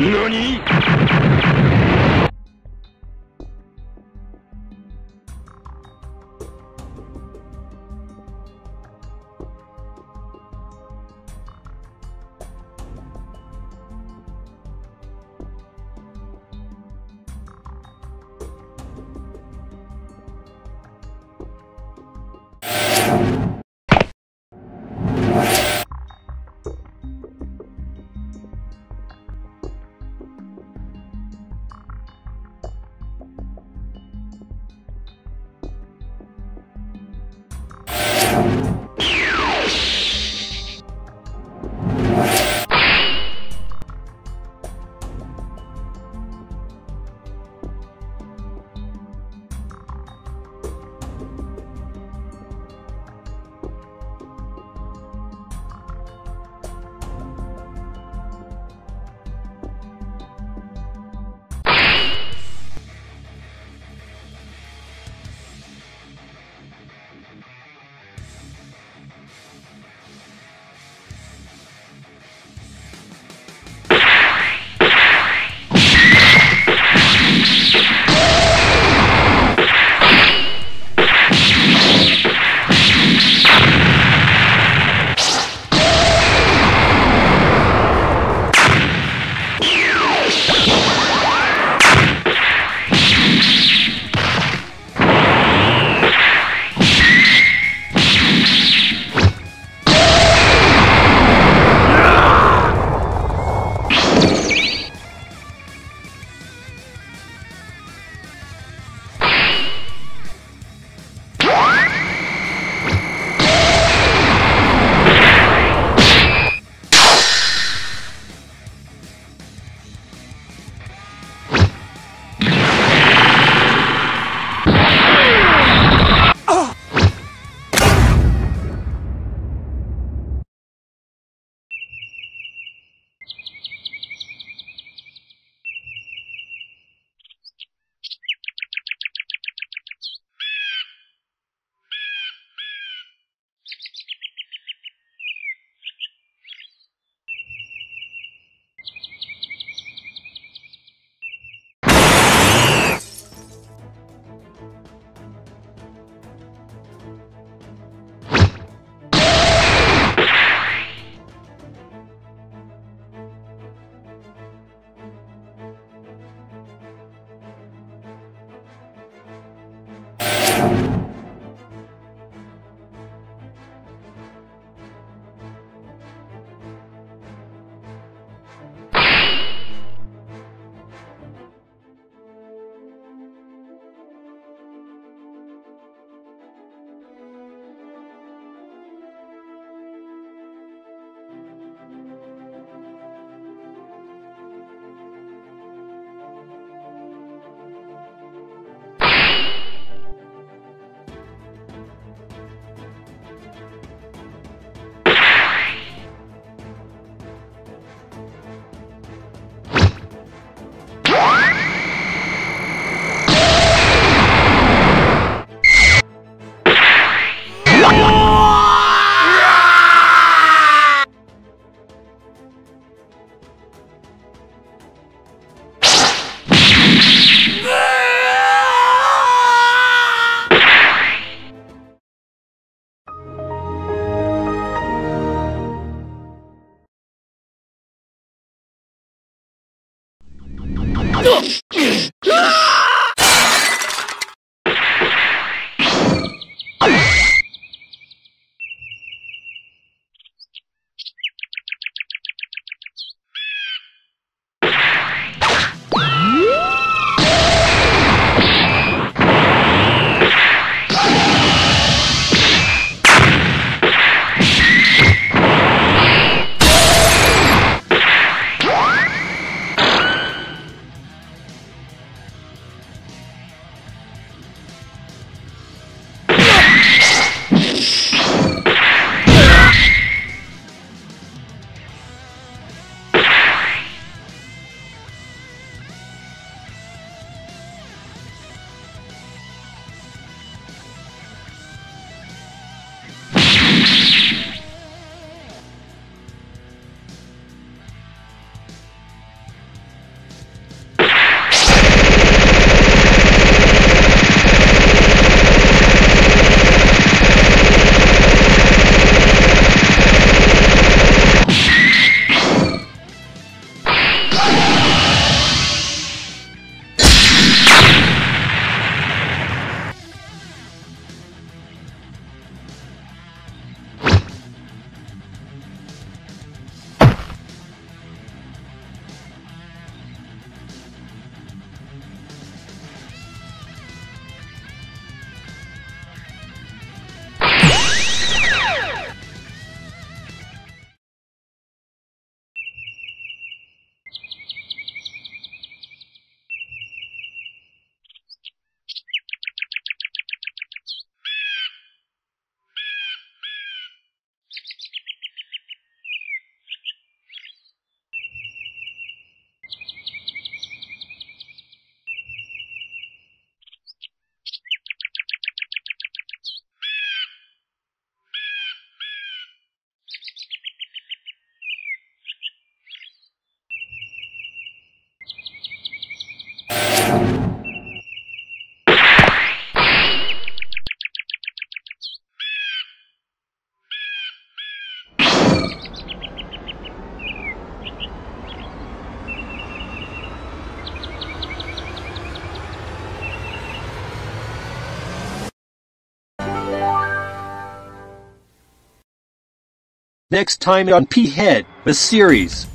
何？Ah! Next time on P-Head, the series.